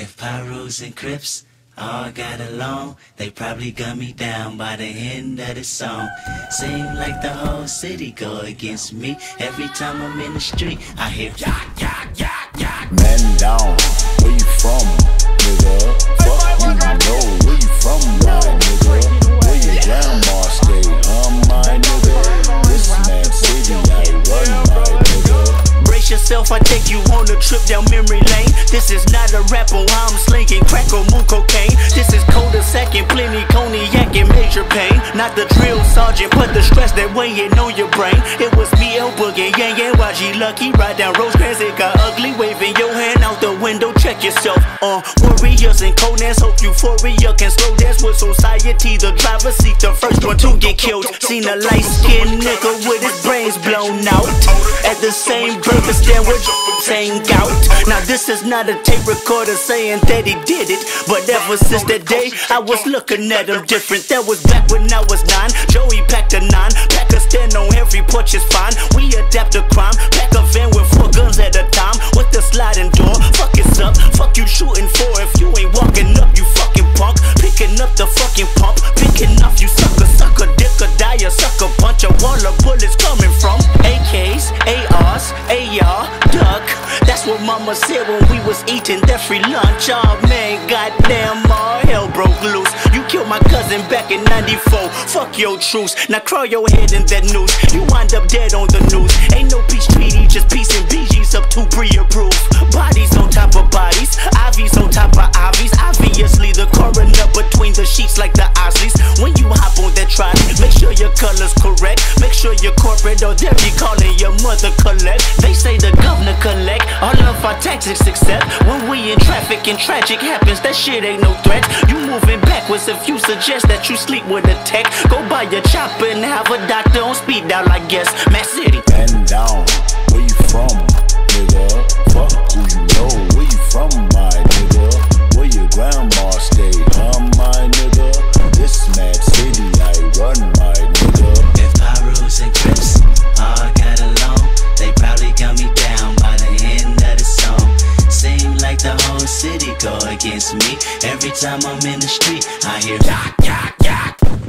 If Pyrus and Crips all got along, they probably gun me down by the end of the song. Seem like the whole city go against me. Every time I'm in the street, I hear yak, yak, yak, yak. Man down, I take you on a trip down memory lane. This is not a rapper, I'm slinging crack or moon cocaine. This is cold a second, plenty cognac and major pain. Not the drill sergeant, but the stress that weighing on your brain. It was me, El Boogie, Yang Yang, YG Lucky. Ride down Rosecrans, it got check yourself. Uh, warriors and Conan's hope euphoria can slow dance with society. The driver seat, the first one to get killed. Seen a light skinned nigga with his brains blown out. At the same burger stand with saying out. Now this is not a tape recorder saying that he did it. But ever since that day, I was looking at him different. That was back when I was nine. Joey packed a nine. Pack a stand on every porch is fine. We adapt to crime. Pack a van with four guns at a time. With the sliding up. Fuck you shooting for if you ain't walking up, you fucking punk. Picking up the fucking pump. Picking off you sucker, sucker, dick or die, a sucker bunch of wall of bullets coming from AKs, ARs, AR, duck. That's what mama said when we was eating that free lunch. Oh man, goddamn, all hell broke loose. You killed my cousin back in 94. Fuck your truce. Now crawl your head in that noose. You wind up corporate or be calling your mother collect. They say the governor collect all of our taxes except when we in traffic and tragic happens. That shit ain't no threat. You moving backwards if you suggest that you sleep with a tech. Go buy your chopper and have a doctor on speed dial, I guess. Matt City. Man down, city go against me. Every time I'm in the street, I hear yak, yak, yak.